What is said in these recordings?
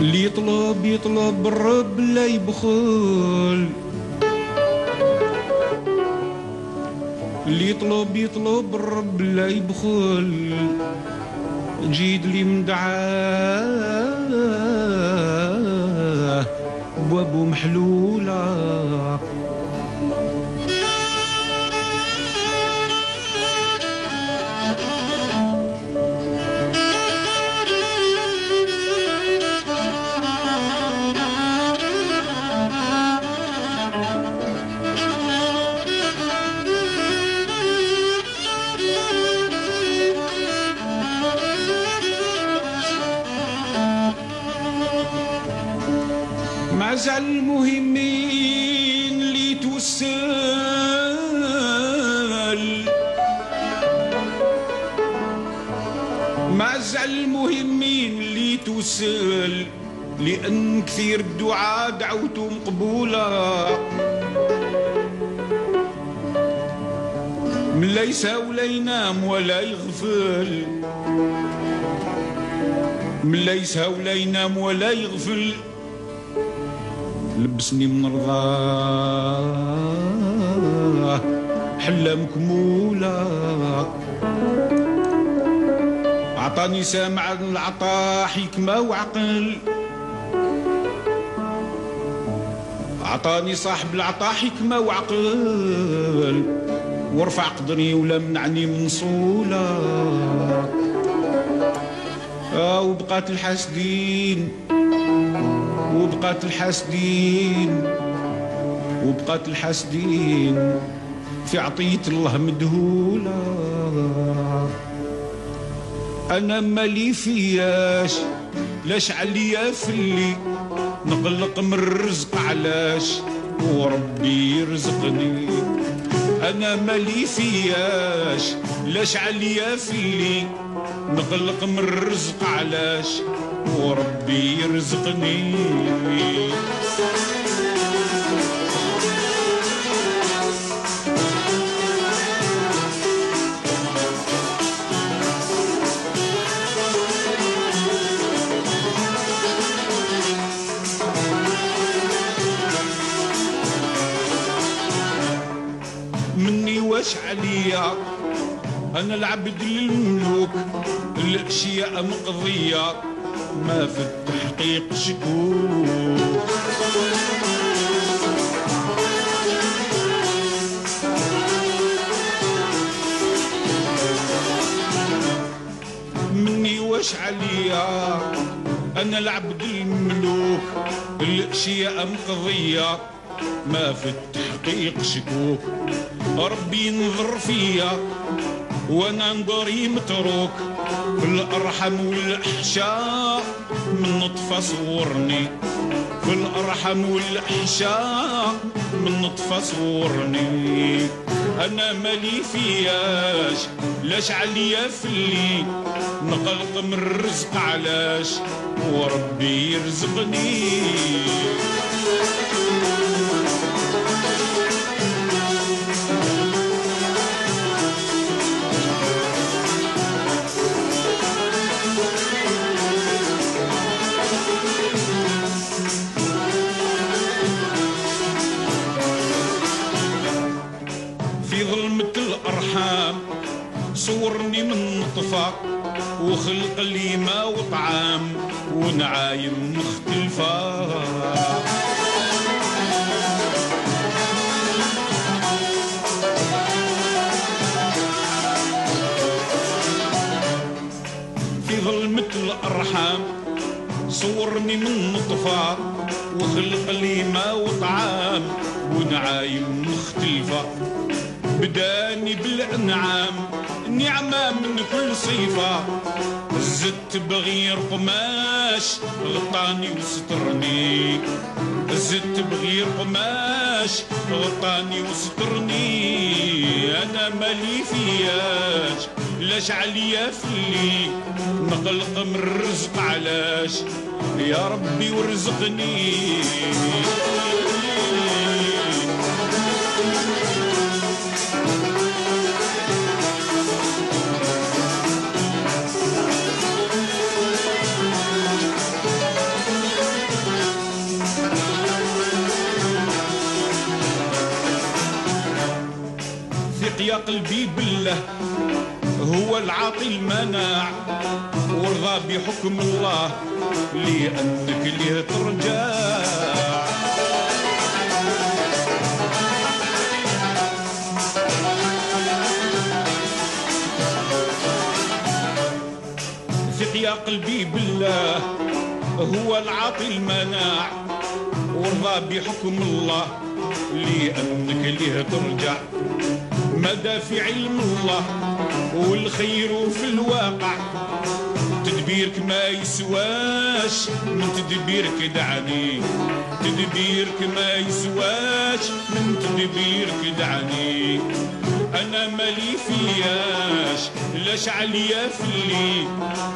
اللي يطلب يطلب الرب لا يبخل. اللي يطلب يطلب الرب لا يبخل. جيد لي من دعاه بوابه محلولة. المهمين اللي توسل معزع المهمين توسل لأن كثير الدعاء دعوته مقبولة من ليس ولا ينام ولا يغفل. من ليس ولا ينام ولا يغفل. لبسني من رضاه حلة مكمولة عطاني سامع العطاء حكمة وعقل. عطاني صاحب العطاء حكمة وعقل. ورفع قدري ولا منعني من صولة. آه وبقات الحاسدين. وبقات الحاسدين وبقات الحاسدين. في عطية الله مدهولة. أنا مالي فياش لاش عليا فلي نقلق من الرزق علاش؟ وربي يرزقني. أنا مالي فياش لاش عليا فلي نقلق من الرزق علاش؟ وربي يرزقني. مني واش عليا؟ أنا العبد للملوك الأشياء مقضية. ما في التحقيق شكوك مني واش عليا؟ أنا العبد المملوك الأشياء مقضية. ما في التحقيق شكوك ربي ينظر فيا. وأنا نظري متروك في والأحشاء من نطفة صورني. في والأحشاء من نطفة صورني. أنا مالي فياش لاش عليا فلي؟ نقلق من الرزق علاش؟ وربي يرزقني. مختلفة في ظلمة الأرحام صورني من نطفة وخلق لي ماء وطعام. ونعايم مختلفة بداني بالأنعام نعمة من كل صيفة. زدت بغير قماش غطاني وسترني. زدت بغير قماش غطاني وسترني. أنا مالي فياش لاش عليا فلي نقلق من الرزق علاش؟ يا ربي وارزقني يا قلبي بالله هو العاطي المناع وارضى بحكم الله لأنك ليه ترجع. ثق يا قلبي بالله هو العاطي المناع وارضى بحكم الله لأنك ليه ترجع. مدى في علم الله والخير في الواقع. تدبيرك ما يسواش من تدبيرك دعني. تدبيرك ما يسواش من تدبيرك دعني. أنا مالي فياش لاش عليا فلي.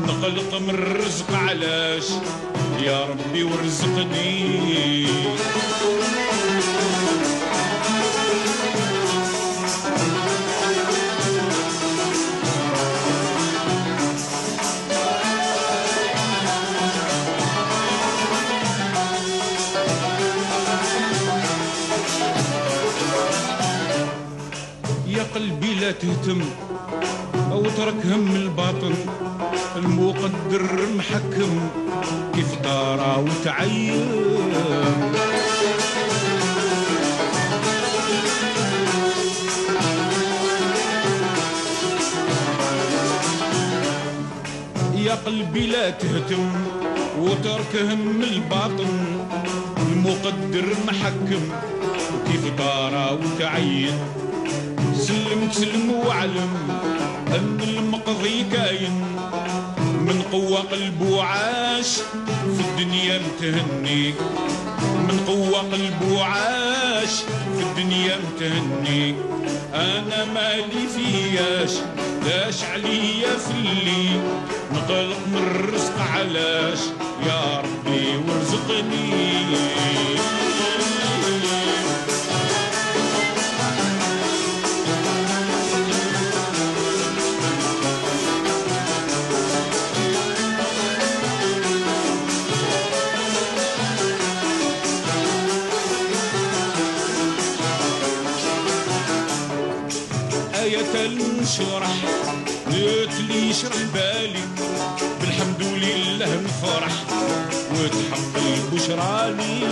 نقلق من الرزق علاش؟ يا ربي ورزقني. قلبي لا تهتم أو ترك هم الباطن. المقدر محكم كيف طارا وتعين. يا قلبي لا تهتم وترك هم الباطن. المقدر محكم كيف طارا وتعين. سلم تسلم وعلم أن المقضي كاين. من قوة قلبه عاش في الدنيا متهني. من قوة قلبه عاش في الدنيا متهني. أنا مالي فياش لاش عليا في اللي. نقلق من الرزق علاش؟ يا ربي وارزقني. بالحمد لله نفرح وتحقق البشرى لي.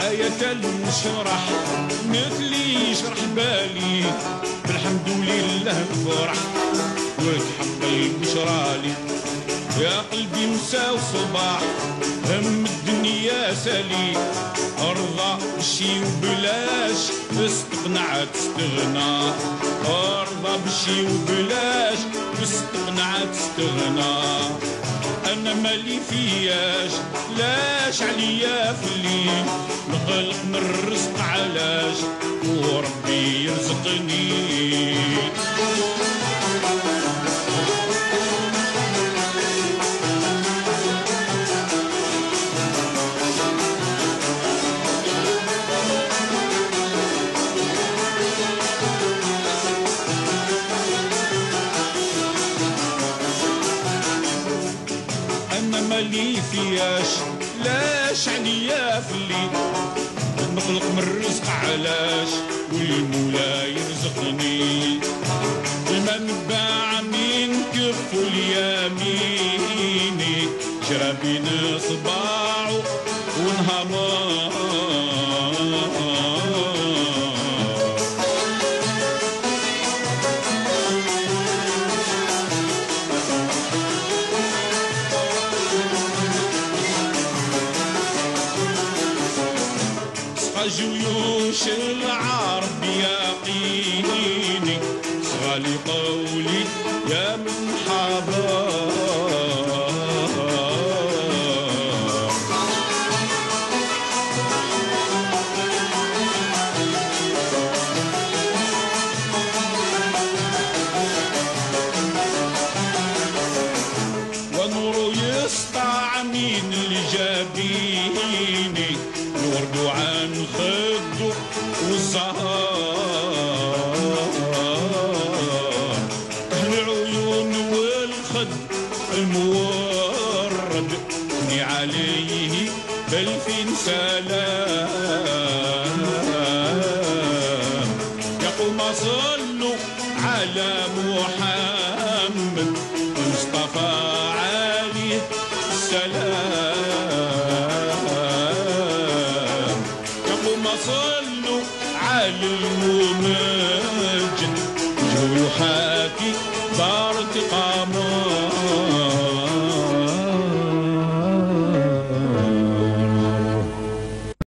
آية المشرح مثلي يشرح بالي. بالحمد لله نفرح وتحقق البشرى لي. يا قلبي مساء وصباح هم الدنيا سالي. أرضى بشي وبلاش استقنع تستغنى. أرضى بشي وبلاش استقنع تستغنى. أنا مالي فياش لاش عليا فلي نقلق من الرزق علاش وربي يرزقني. يرزقني المنبع من كف اليميني جرى بين صباعه ونهار جيوش العرب صغى لي قولي يا من بألف